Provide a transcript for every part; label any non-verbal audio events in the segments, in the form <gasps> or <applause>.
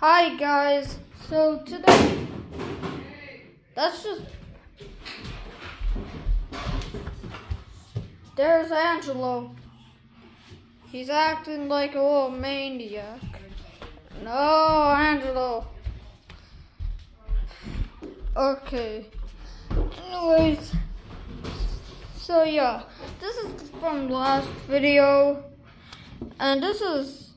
Hi guys. So today, that's just. There's Angelo. He's acting like a little maniac. No, Angelo. Okay. Anyways, so yeah, this is from last video, and this is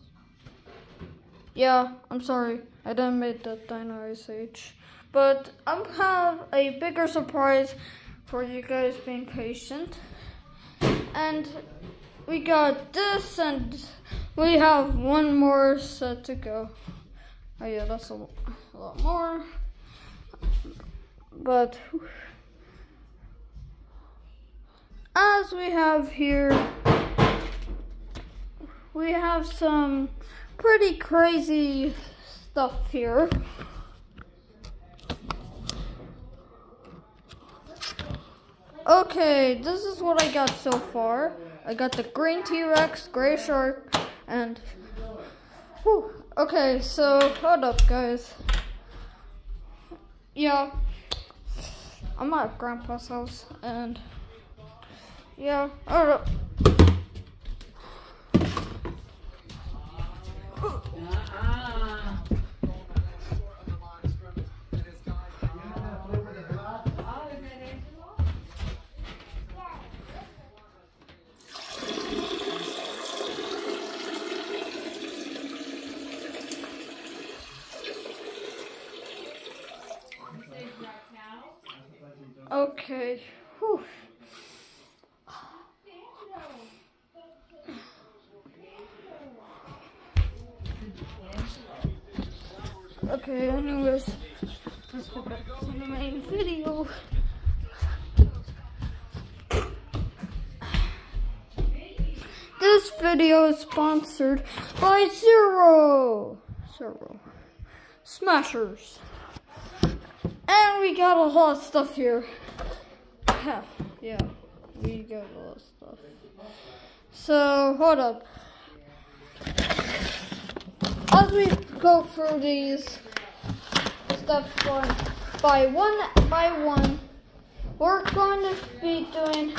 yeah. I'm sorry, I didn't make that Dino Age, but I have a bigger surprise for you guys being patient, and we got this, and we have one more set to go. Oh yeah, that's a, a lot more, but. as we have here, we have some pretty crazy stuff here. Okay, this is what I got so far. I got the green T-Rex, gray shark, and... Whew. Okay, so hold up, guys. Yeah, I'm at Grandpa's house, and... Yeah, I don't sponsored by Zuru. Zuru. Smashers. And we got a lot of stuff here. <sighs> yeah, we got a lot of stuff. So, hold up. As we go through these stuff one by one by one, we're going to be doing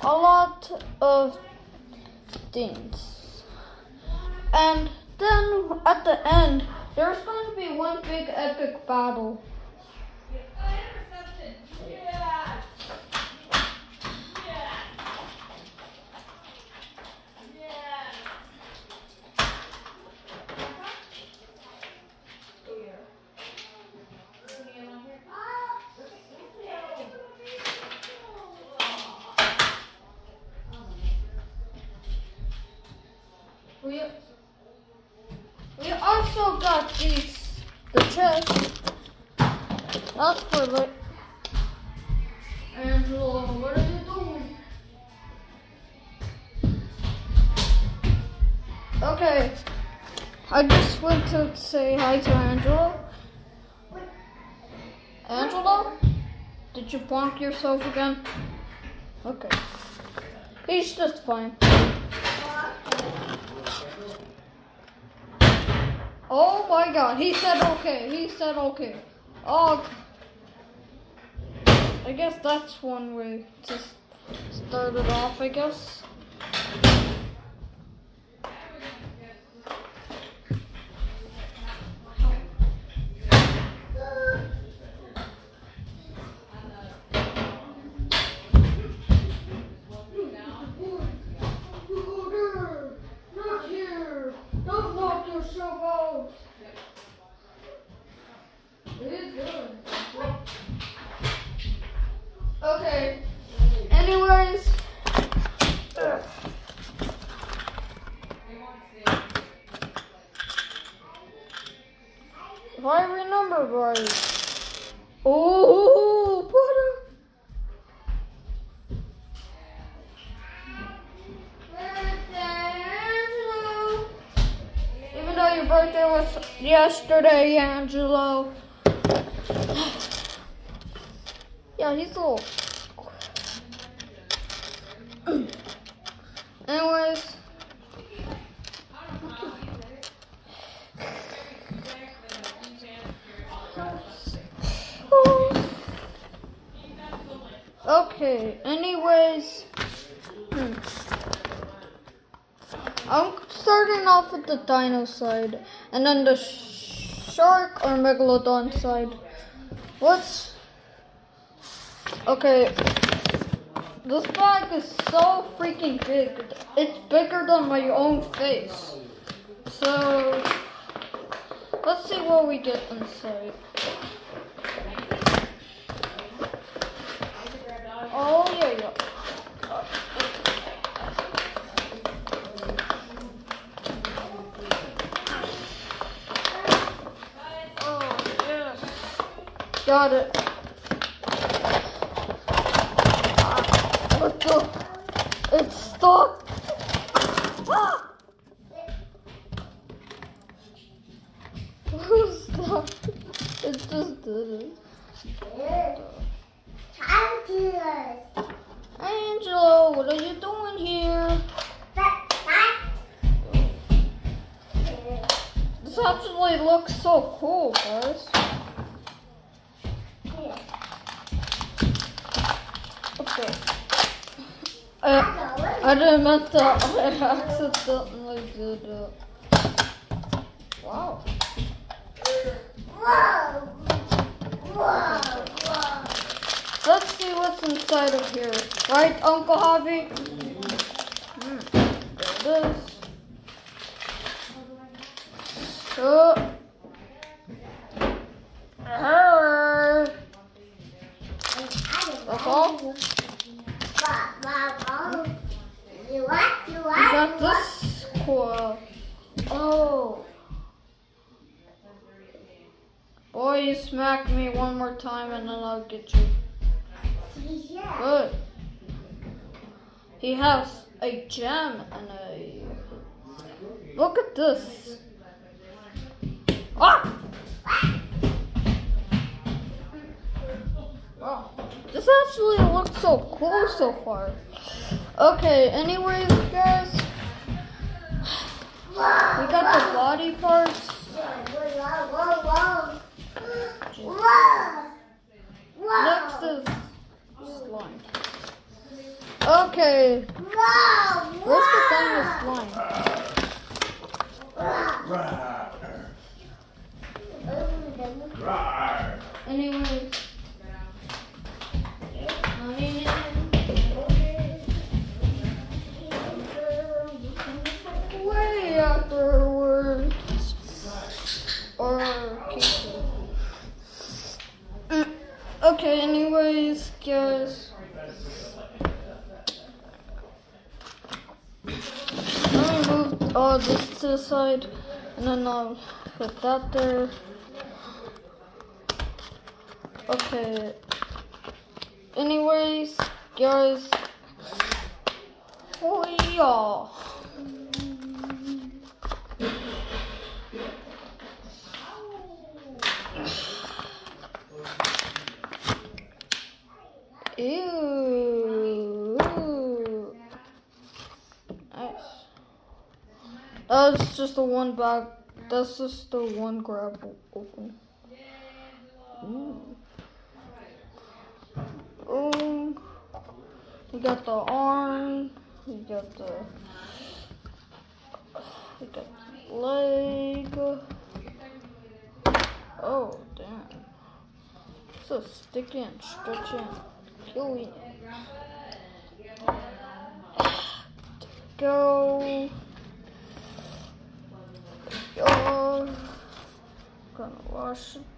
a lot of things. And then at the end, there's going to be one big epic battle. We we also got these the chest. That's for the Angelo, uh, what are you doing? Okay. I just went to say hi to Angelo. Angelo? Did you bonk yourself again? Okay. He's just fine. Oh my god, he said okay. He said okay. Oh, I guess that's one way to start it off, I guess. Remember. Oh, butter. Even though your birthday was yesterday, Angelo. <gasps> Yeah, he's little. Anyways. Okay, anyways. Hmm. I'm starting off with the dino side, and then the shark or megalodon side. What's. Okay. This bag is so freaking big. It's bigger than my own face. So. Let's see what we get inside. Oh, yeah, yeah. Oh, yes. Got it. What the? It's stuck. Ah! Who's that? It just did it. Angelo, what are you doing here? This actually looks so cool, guys. Okay. I, I didn't meant to. I accidentally did it. Wow. Let's see what's inside of here. Right, Uncle Javi? Hmm, there it is. That's all? You what? You We what? got this coil. Oh. Boy, you smack me one more time and then I'll get you. Good. He has a gem and a. Look at this. Ah! Wow. This actually looks so cool so far. Okay, anyways, guys, we got the body parts. Next is slime. Okay, let's get done with slime. Anyways. This to the side and then I'll put that there. Okay. Anyways, guys. Oh yeah. That's just the one bag. That's just the one grab open. Mm. We got the arm. We got the. We got the leg. Oh damn. So sticky and stretchy and. Go. Gonna wash it.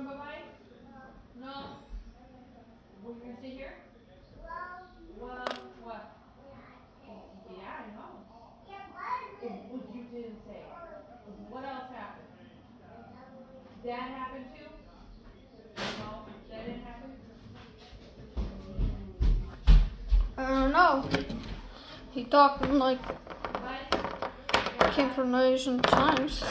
You're going bye bye? No. Well, you're gonna stay here? Well, what? Yeah, I know. Well, you didn't say. What else happened? That happened too? No, that didn't happen? I don't know. He talking like came from the Asian Times.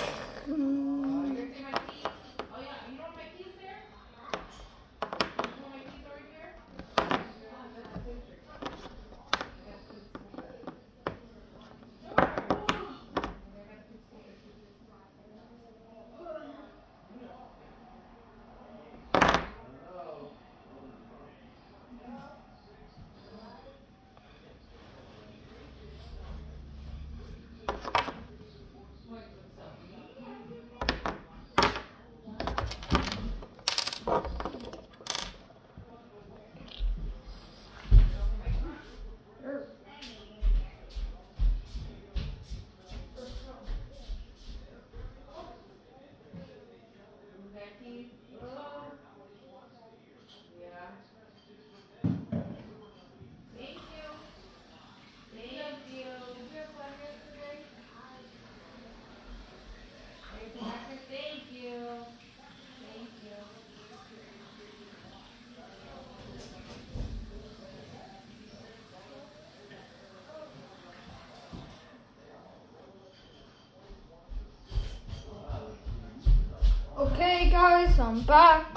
Okay, guys, I'm back.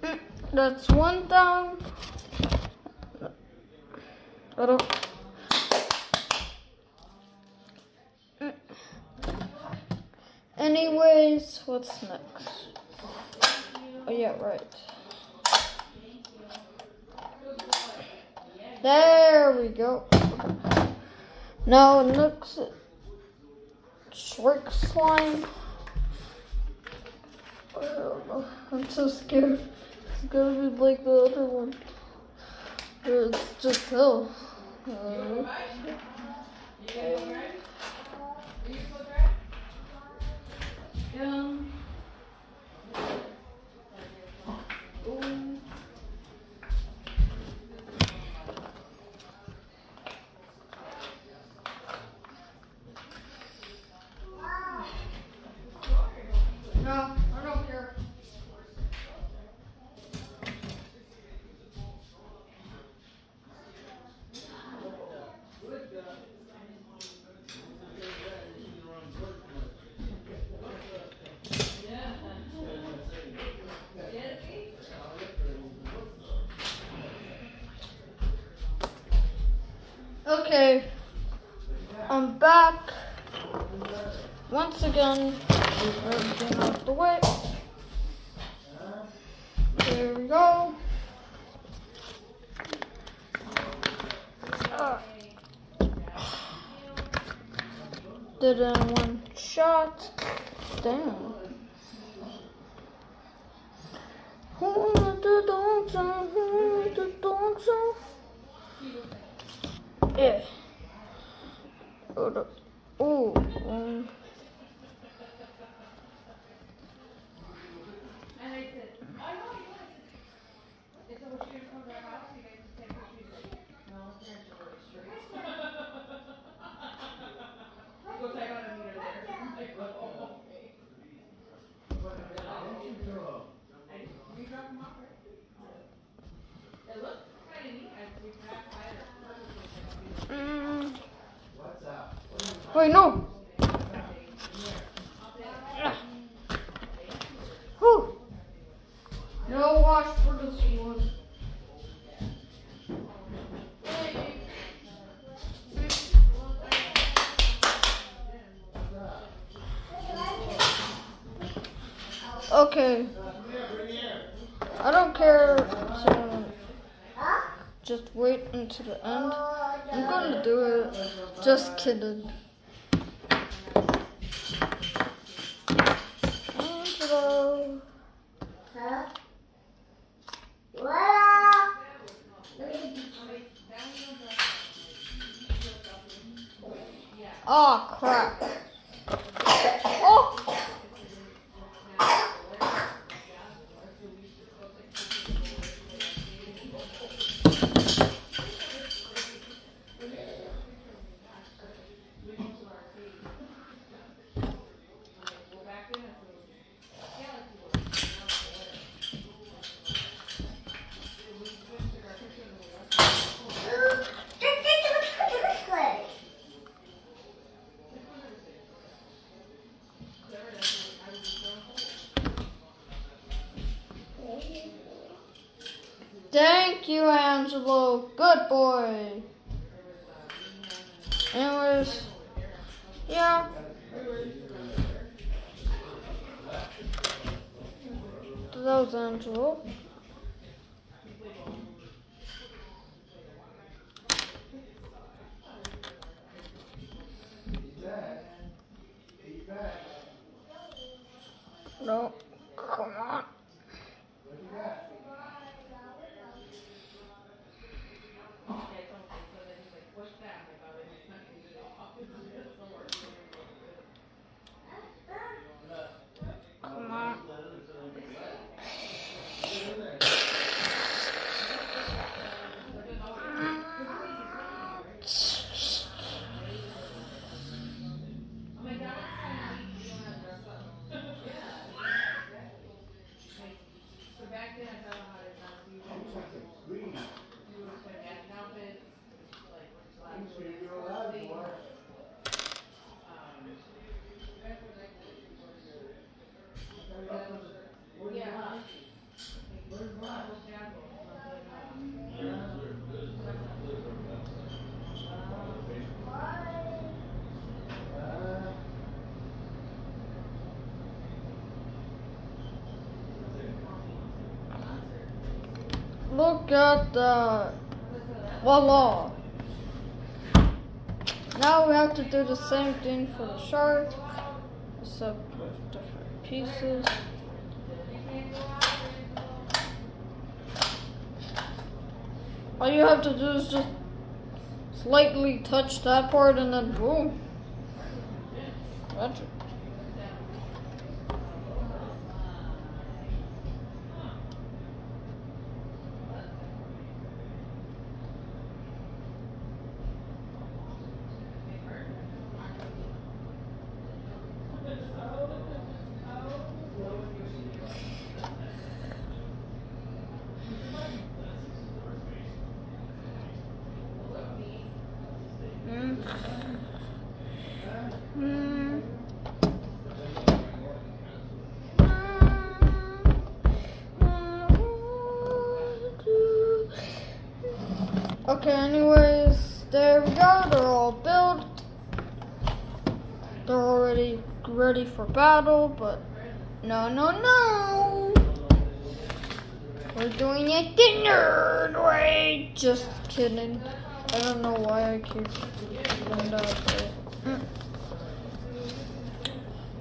Mm, That's one down. Mm. Anyways, what's next? Oh yeah, right. There we go. Now next, Shrek slime. I don't know. I'm so scared. It's gonna be like the other one. It's just hell. Uh, I'm back. Once again, everything out the way. There we go. Ah. Did it in one shot. Damn. Who let the dogs out? Who let the dogs out? Yeah. Hold up. Ooh. Um. And I said, I know you want to. Is that what you're gonna come to our house? You guys can take pictures? No, parents are really strict. He goes, I gotta meet her there. I'm like, oh, okay. I, we drop them off, right? It looks kinda neat, I, we drive by it. Mm. Wait, no. Whew. No wash for this one. Okay. I don't care just wait until the end. I'm gonna do it. Just kidding. Angelo. Good boy. Anyways, yeah. That was Angelo. No, come on. Come on. So back then, I thought how to not do that. You would put matching outfits, like, black shirts, um, Yeah. Look the. Uh, voila. Now we have to do the same thing for the shark, except with different pieces. All you have to do is just slightly touch that part and then boom. That's Okay, anyways, there we go. They're all built. They're already ready for battle, but no, no, no. We're doing it the nerd. Just kidding. I don't know why I keep doing that. But, mm.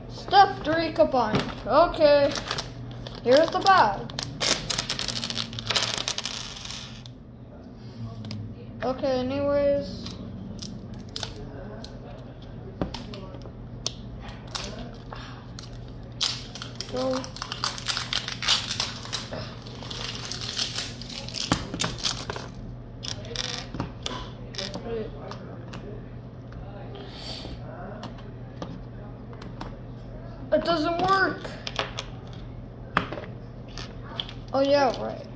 Step three combined. Okay. Here's the bag. Okay, anyways. Wait. It doesn't work. Oh yeah, right.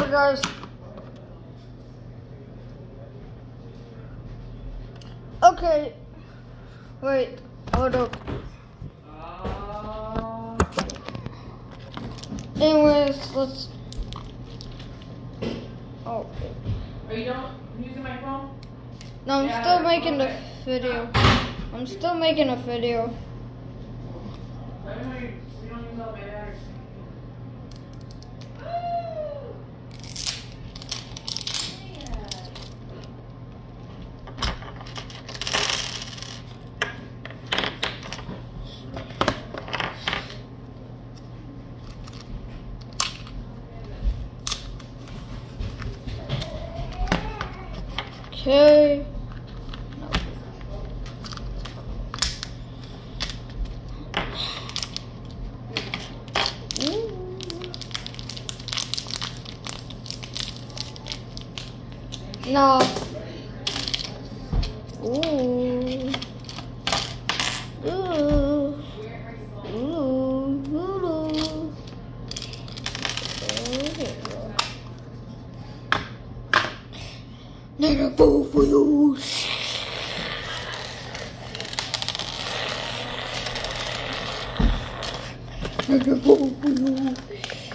Whatever, guys. Okay. Wait. Hold up. Oh. Anyways, let's. Oh. Are you done using my phone? No, I'm Yeah, still making the video. I'm still making a video. Let me know you, you don't use all my batteries. Okay. No. Ooh. Ooh. Ooh. Ooh. Okay. Fool for you. Fool for you.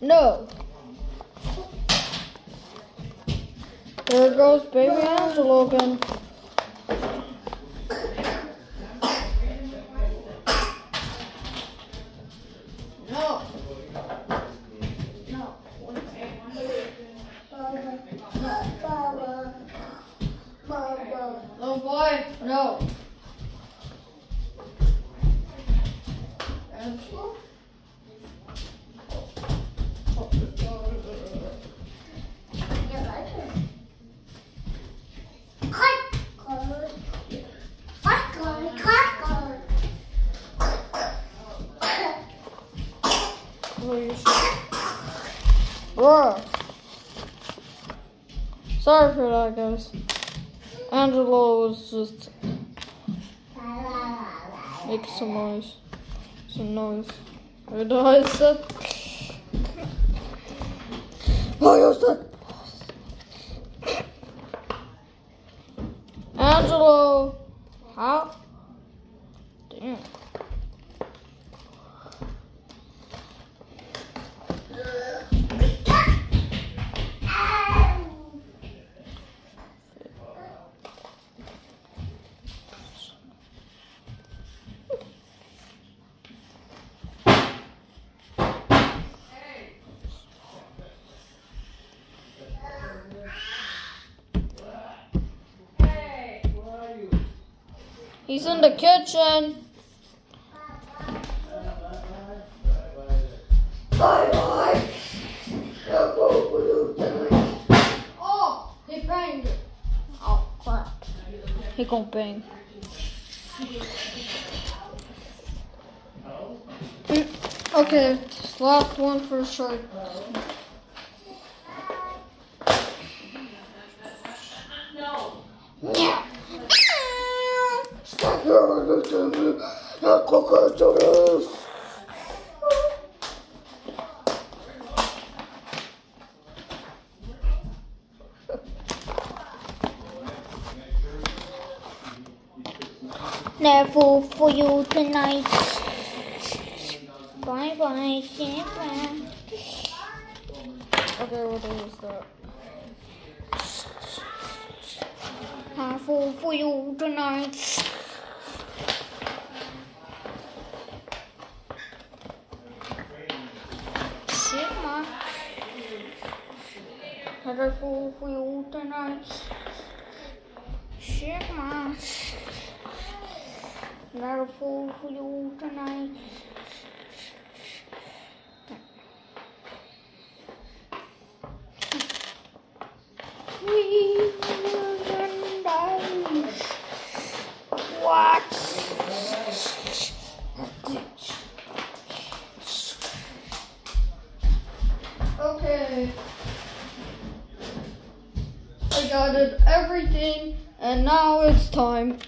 No. There goes baby Angelo again. That, guys. Angelo was just making some noise. Some noise. What did I say? What is that? Angelo. How? He's in the kitchen. Bye bye. Oh, he banged it. Oh crap. He gonna bang. Okay, last one for sure. No. Yeah. Never for you tonight. Bye bye, Santa. Okay, what is that? Never for you tonight. Never for you tonight. Sigma. Never for you tonight. Okay. I got it everything, and now it's time.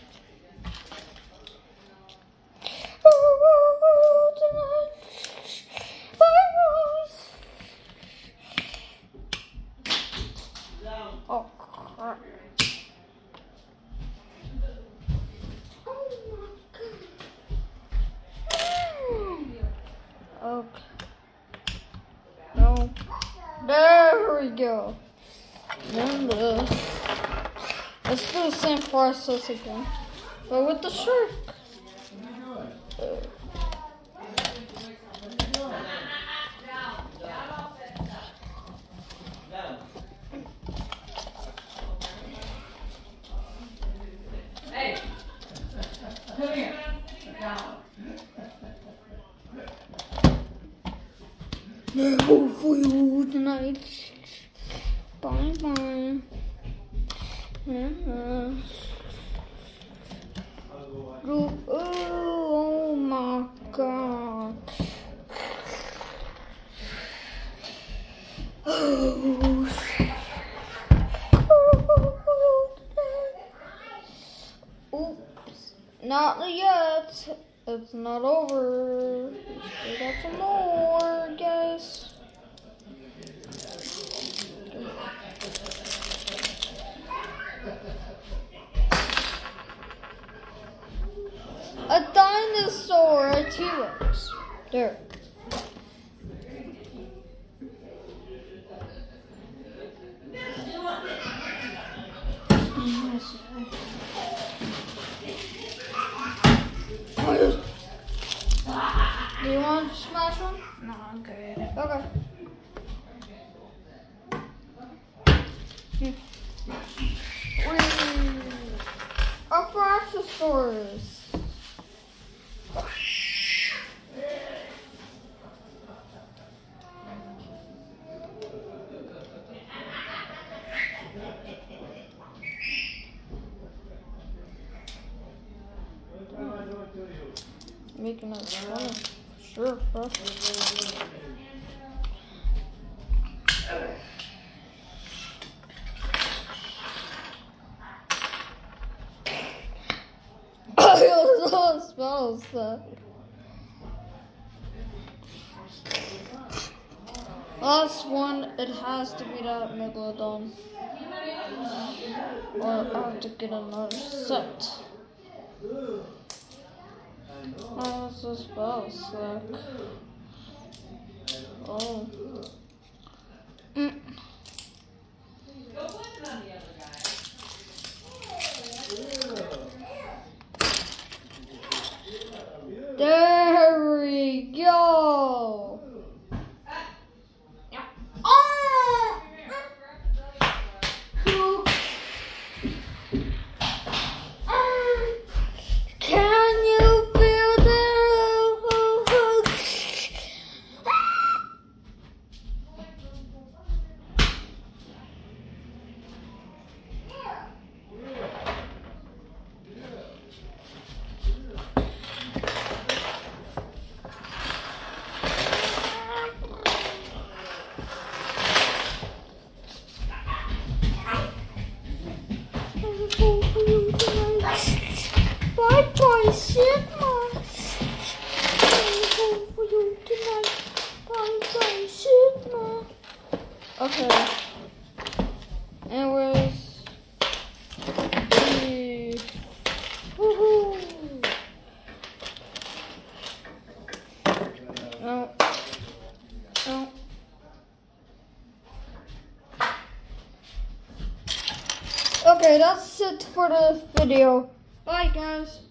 Process again. But with 猪 Last one, it has to be that Megalodon. Or I have to get another set. This spell suck? Oh. Mm. Go blame it on the other guy. There we go. Oh! Can you feel the Bye bye, Sigma. for you tonight. Bye bye, Sigma. Okay. Anyways. eh, Woohoo. No. No. Okay, that's it for the video. Bye, guys.